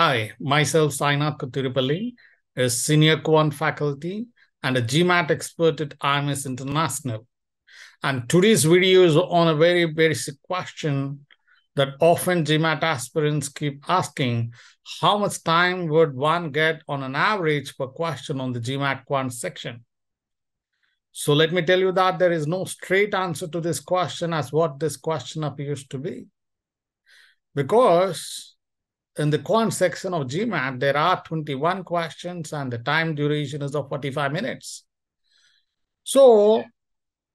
Hi, myself Sainath Katturipalli, a senior quant faculty and a GMAT expert at IMS International. And today's video is on a very basic question that often GMAT aspirants keep asking. How much time would one get on an average per question on the GMAT quant section? So let me tell you that there is no straight answer to this question as what this question appears to be. Because in the quant section of GMAT, there are 21 questions and the time duration is of 45 minutes. So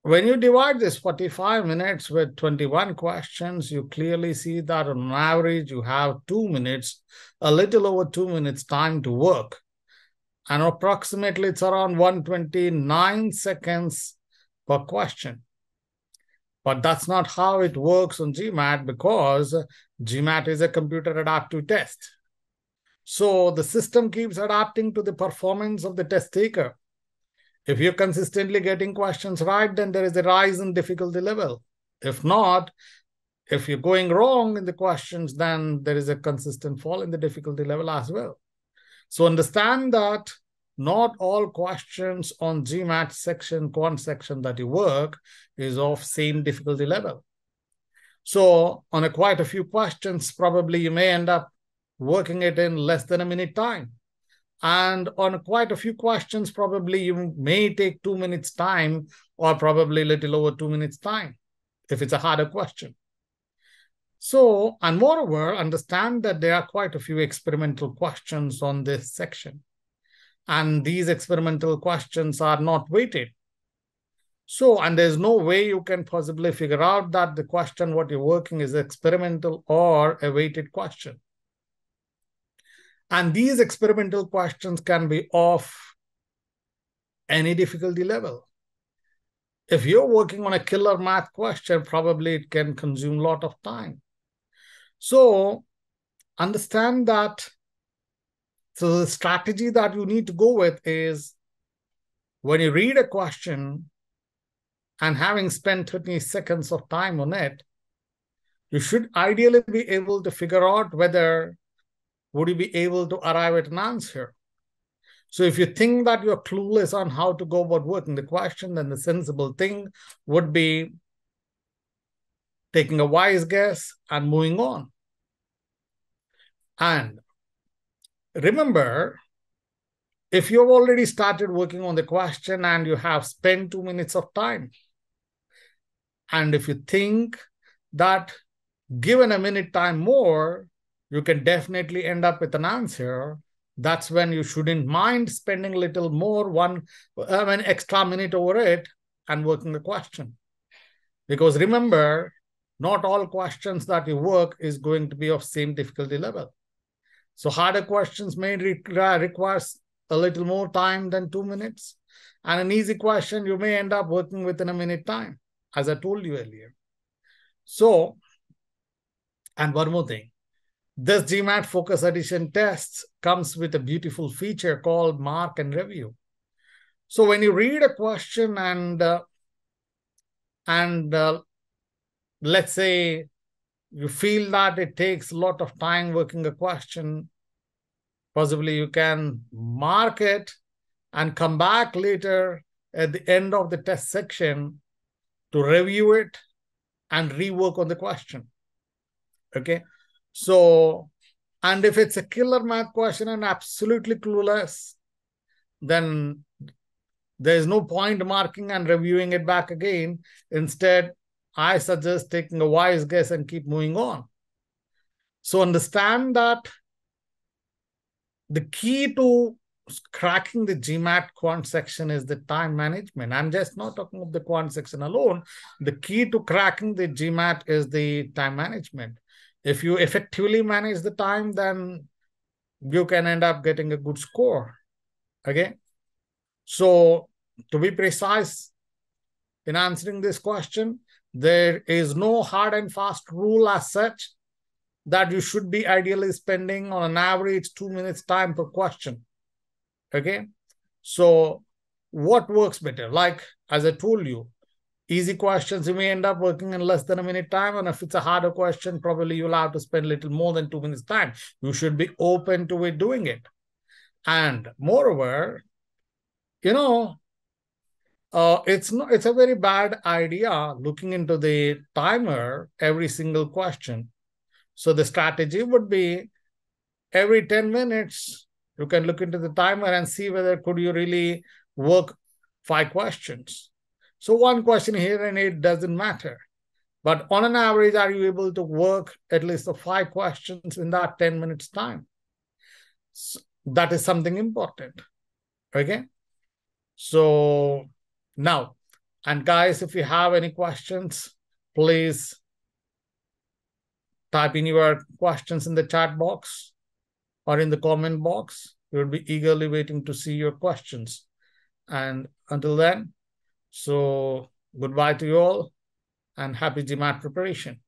when you divide this 45 minutes with 21 questions, you clearly see that on average, you have two minutes, a little over two minutes time to work. And approximately it's around 129 seconds per question. But that's not how it works on GMAT because GMAT is a computer adaptive test. So the system keeps adapting to the performance of the test taker. If you're consistently getting questions right, then there is a rise in difficulty level. If not, if you're going wrong in the questions, then there is a consistent fall in the difficulty level as well. So understand that not all questions on GMAT section, quant section that you work is of same difficulty level. So on a quite a few questions, probably you may end up working it in less than a minute time. And on quite a few questions, probably you may take two minutes time or probably a little over two minutes time if it's a harder question. So, and moreover, understand that there are quite a few experimental questions on this section. And these experimental questions are not weighted. So, and there's no way you can possibly figure out that the question what you're working is experimental or a weighted question. And these experimental questions can be of any difficulty level. If you're working on a killer math question, probably it can consume a lot of time. So understand that so the strategy that you need to go with is when you read a question and having spent 30 seconds of time on it, you should ideally be able to figure out whether would you be able to arrive at an answer. So if you think that you're clueless on how to go about working the question, then the sensible thing would be taking a wise guess and moving on. And remember, if you've already started working on the question and you have spent two minutes of time, and if you think that given a minute time more, you can definitely end up with an answer, that's when you shouldn't mind spending a little more, one I extra minute over it and working the question. Because remember, not all questions that you work is going to be of same difficulty level. So harder questions may require requires a little more time than two minutes. And an easy question, you may end up working within a minute time, as I told you earlier. So, and one more thing. This GMAT focus edition test comes with a beautiful feature called mark and review. So when you read a question and uh, and uh, let's say you feel that it takes a lot of time working a question, possibly you can mark it and come back later at the end of the test section to review it and rework on the question. Okay. So, and if it's a killer math question and absolutely clueless, then there's no point marking and reviewing it back again. Instead, I suggest taking a wise guess and keep moving on. So understand that the key to cracking the GMAT quant section is the time management. I'm just not talking of the quant section alone. The key to cracking the GMAT is the time management. If you effectively manage the time, then you can end up getting a good score. Okay. So to be precise in answering this question, there is no hard and fast rule as such that you should be ideally spending on an average two minutes time per question. Okay. So what works better? Like, as I told you, easy questions, you may end up working in less than a minute time. And if it's a harder question, probably you'll have to spend a little more than two minutes time. You should be open to it doing it. And moreover, you know, uh, it's not it's a very bad idea looking into the timer every single question. So the strategy would be every 10 minutes, you can look into the timer and see whether could you really work five questions so one question here and it doesn't matter. But on an average, are you able to work at least the five questions in that 10 minutes time? So that is something important. Okay. So now, and guys, if you have any questions, please type in your questions in the chat box or in the comment box. We'll be eagerly waiting to see your questions. And until then, so goodbye to you all and happy GMAT preparation.